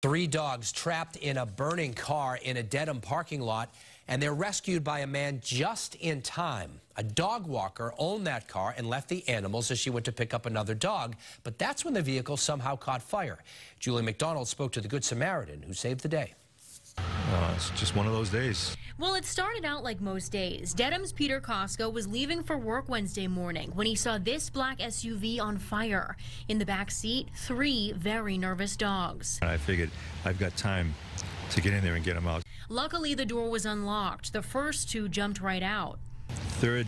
Three dogs trapped in a burning car in a Dedham parking lot, and they're rescued by a man just in time. A dog walker owned that car and left the animals as she went to pick up another dog, but that's when the vehicle somehow caught fire. Juli McDonald spoke to the Good Samaritan who saved the day. It's just one of those days. Well, it started out like most days. Dedham's Peter Koska was leaving for work Wednesday morning when he saw this black SUV on fire. In the back seat, three very nervous dogs. I figured I've got time to get in there and get them out. Luckily, the door was unlocked. The first two jumped right out. Third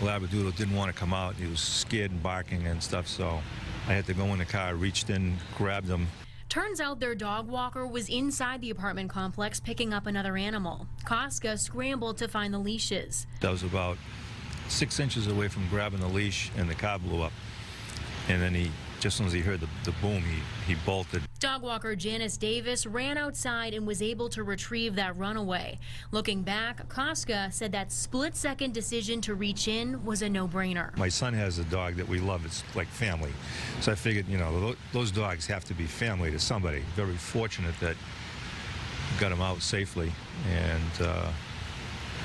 Labradoodle didn't want to come out. He was scared and barking and stuff, so I had to go in the car, reached in, grabbed him, Turns out their dog walker was inside the apartment complex picking up another animal. Koska scrambled to find the leashes. That was about six inches away from grabbing the leash, and the car blew up. And then he just as soon as he heard the, the boom, he, he bolted. Dog walker Janice Davis ran outside and was able to retrieve that runaway. Looking back, Koska said that split second decision to reach in was a no brainer. My son has a dog that we love. It's like family. So I figured, you know, those dogs have to be family to somebody. Very fortunate that got him out safely. And, uh,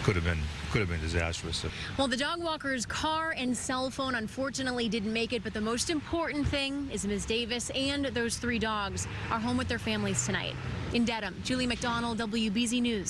could have been could have been disastrous. Well, the dog walker's car and cell phone unfortunately didn't make it, but the most important thing is Ms. Davis and those three dogs are home with their families tonight. In Dedham, Juli McDonald, WBZ News.